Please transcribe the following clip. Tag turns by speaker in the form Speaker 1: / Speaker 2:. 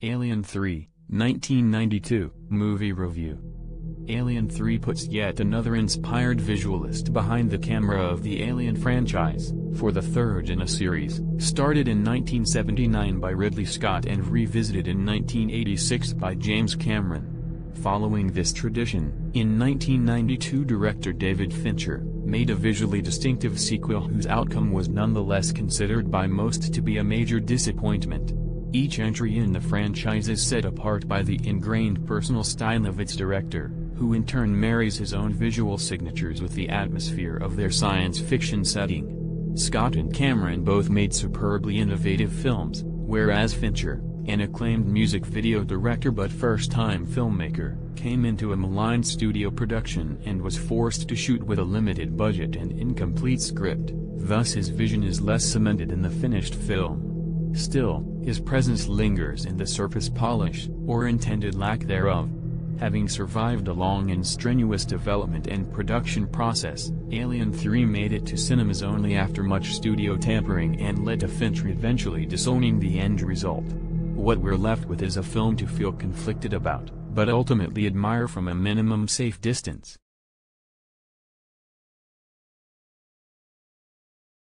Speaker 1: Alien 3, 1992, Movie Review Alien 3 puts yet another inspired visualist behind the camera of the Alien franchise, for the third in a series, started in 1979 by Ridley Scott and revisited in 1986 by James Cameron. Following this tradition, in 1992 director David Fincher, made a visually distinctive sequel whose outcome was nonetheless considered by most to be a major disappointment. Each entry in the franchise is set apart by the ingrained personal style of its director, who in turn marries his own visual signatures with the atmosphere of their science fiction setting. Scott and Cameron both made superbly innovative films, whereas Fincher, an acclaimed music video director but first-time filmmaker, came into a maligned studio production and was forced to shoot with a limited budget and incomplete script, thus his vision is less cemented in the finished film. Still, his presence lingers in the surface polish, or intended lack thereof. Having survived a long and strenuous development and production process, Alien 3 made it to cinemas only after much studio tampering and led to Fincher eventually disowning the end result. What we're left with is a film to feel conflicted about, but ultimately admire from a minimum safe distance.